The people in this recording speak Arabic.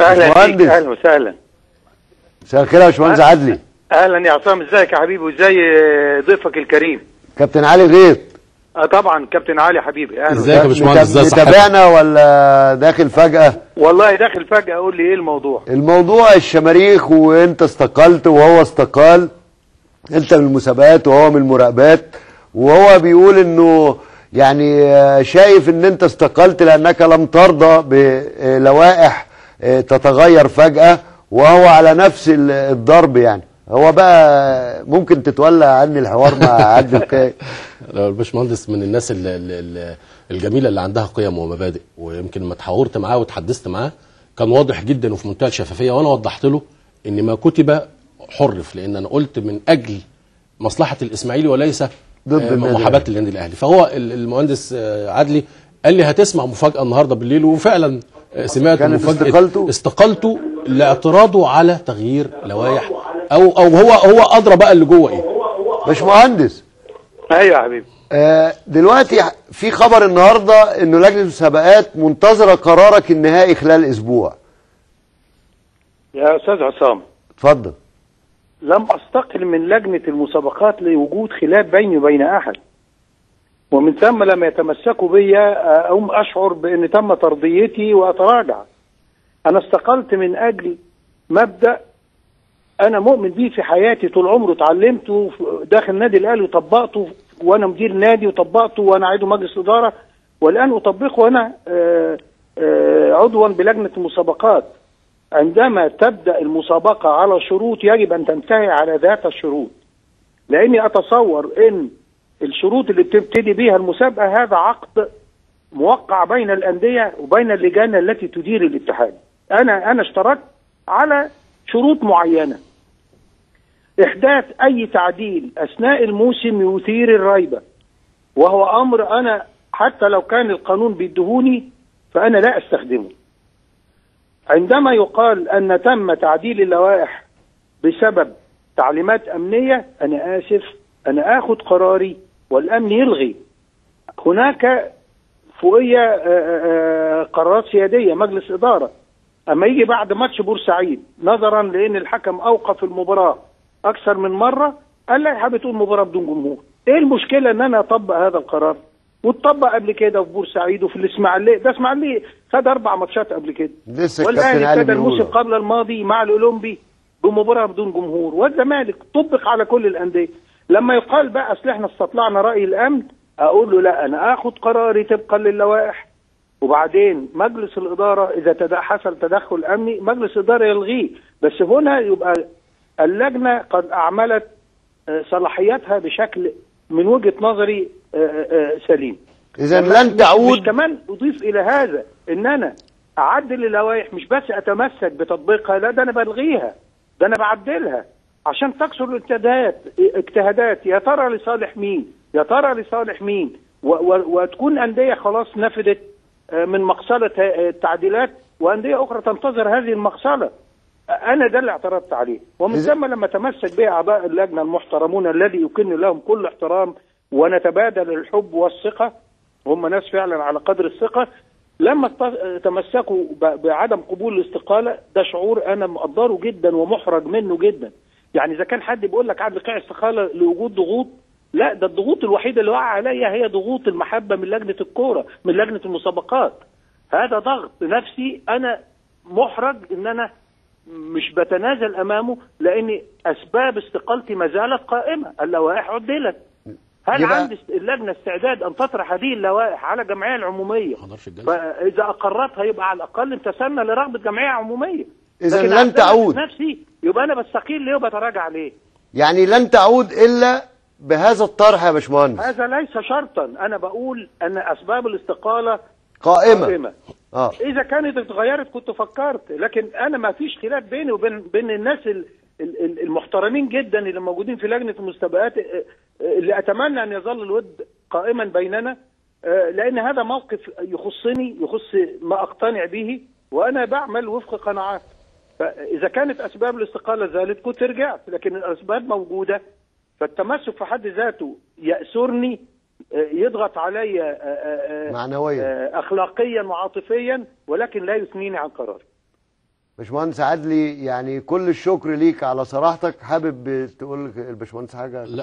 أهلا بيك باشمهندس. أهلا وسهلا. مساء الخير يا باشمهندس عدلي. أهلا يا عصام. إزيك يا حبيبي؟ وإزاي ضيفك الكريم؟ كابتن علي غيط. آه طبعا كابتن علي حبيبي. أهلا إزيك يا باشمهندس؟ ازي صحتك؟ متابعنا ولا داخل فجأة؟ والله داخل فجأة. قول لي إيه الموضوع؟ الموضوع الشماريخ وإنت استقلت وهو استقال. إنت من المسابقات وهو من المراقبات. وهو بيقول إنه يعني آه، شايف إن إنت استقلت لأنك لم ترضى بلوائح تتغير فجأة وهو على نفس ال- الضرب يعني. هو بقى ممكن تتولى عني الحوار مع عبد لو الباشمهندس من الناس ال- ال- ال- الجميلة اللي عندها قيم ومبادئ ويمكن لما اتحاورت معاه واتحدثت معاه كان واضح جدا وفي منتهى الشفافية وأنا وضحت له إن ما كتب حرف لأن أنا قلت من أجل مصلحة الإسماعيلي وليس ضد آه، النادي محاباه النادي الأهلي. فهو ال- المهندس آه، عدلي قال لي هتسمع مفاجأة النهارده بالليل وفعلا آه، سمعت كانت مفاجاه استقالته؟ استقالته لاعتراضه على تغيير لوائح أو أو هو هو أدرى بقى اللي جوه إيه. باشمهندس. أيوه يا حبيبي. آه، دلوقتي في خبر النهارده إنه لجنة المسابقات منتظرة قرارك النهائي خلال أسبوع. يا أستاذ عصام. اتفضل. لم أستقل من لجنة المسابقات لوجود خلاف بيني وبين أحد. ومن ثم لم يتمسكوا بي أقوم أشعر بأن تم ترضيتي وأتراجع. أنا استقلت من أجل مبدأ أنا مؤمن بيه في حياتي طول عمره. اتعلمته داخل النادي الأهلي وطبقته وأنا مدير نادي وطبقته وأنا عضو مجلس إدارة والآن أطبقه وأنا آه، آه، عضوا بلجنة المسابقات. عندما تبدأ المسابقة على شروط يجب أن تنتهي على ذات الشروط. لأني أتصور أن الشروط اللي بتبتدي بيها المسابقة هذا عقد موقع بين الأندية وبين اللجان التي تدير الاتحاد. أنا أنا اشتركت على شروط معينة. إحداث أي تعديل أثناء الموسم يثير الريبة. وهو أمر أنا حتى لو كان القانون بيدهوني فأنا لا أستخدمه. عندما يقال أن تم تعديل اللوائح بسبب تعليمات أمنية أنا آسف أنا آخذ قراري والأمن يلغي. هناك فوقية آه، آه، قرارات سيادية مجلس إدارة. أما يجي بعد ماتش بورسعيد نظرا لأن الحكم أوقف المباراة أكثر من مرة قال لا بتقول مباراة بدون جمهور. إيه المشكلة أن أنا أطبق هذا القرار؟ واتطبق قبل كده في بورسعيد وفي الإسماعيلية. ده إسماعيلية خد أربع ماتشات قبل كده. لسه علي ابتدى الموسم قبل الماضي مع الأولمبي بمباراة بدون جمهور. والزمالك طبق على كل الأندية. لما يقال بقى أصل إحنا استطلعنا رأي الأمن أقول له لا أنا آخد قراري طبقا للوائح وبعدين مجلس الإدارة إذا تد- حصل تدخل أمني مجلس الإدارة يلغيه. بس هنا يبقى اللجنة قد أعملت آه، صلاحياتها بشكل من وجهة نظري آه، آه، سليم. اذا لن مش تعود كمان أضيف إلى هذا إن أنا أعدل اللوائح مش بس أتمسك بتطبيقها لا ده أنا بلغيها ده أنا بعدلها. عشان تكسر الاجتهادات اجتهادات. يا ترى لصالح مين؟ يا ترى لصالح مين؟ و و وتكون أندية خلاص نفذت آه، من مقصلة آه، التعديلات وأندية أخرى تنتظر هذه المقصلة. أنا ده اللي اعترضت عليه. ومن ثم لما تمسك به أعضاء اللجنة المحترمون الذي يكن لهم كل احترام ونتبادل الحب والثقة هم ناس فعلا على قدر الثقة لما تمسكوا بعدم قبول الاستقالة ده شعور أنا مقدره جدا ومحرج منه جدا. يعني إذا كان حد بيقول لك عبد القيع استقالة لوجود ضغوط لا ده الضغوط الوحيدة اللي وقع عليا هي ضغوط المحبة من لجنة الكورة من لجنة المسابقات. هذا ضغط نفسي أنا محرج إن أنا مش بتنازل أمامه لأن أسباب استقالتي ما زالت قائمة اللوائح عدلت. هل يبقى- عند اللجنة استعداد أن تطرح هذه اللوائح على الجمعيه العمومية؟ الجلسة. فإذا أقرتها يبقى على الأقل امتثلنا لرغبة جمعية عمومية. إذا لكن لن تعود. نفسي يبقى أنا بستقيل ليه وبتراجع ليه؟ يعني لن تعود إلا بهذا الطرح يا باشمهندس. هذا ليس شرطا. أنا بقول أن أسباب الاستقالة قائمة. قائمة. آه. إذا كانت اتغيرت كنت فكرت لكن أنا ما فيش خلاف بيني وبين بين الناس ال- ال- ال- المحترمين جدا اللي موجودين في لجنة المسابقات آه، آه، اللي أتمنى أن يظل الود قائما بيننا آه، لأن هذا موقف يخصني يخص ما أقتنع به وأنا بعمل وفق قناعات فإذا كانت أسباب الاستقالة زالت كنت رجعت لكن الأسباب موجودة. فالتمسك في حد ذاته يأسرني آه، يضغط علي آه، آه، آه، معنويا. آه، اخلاقيا وعاطفيا ولكن لا يثنيني عن قراري باشمهندس عدلي يعني كل الشكر ليك على صراحتك. حابب تقول الباشمهندس حاجة؟ لا.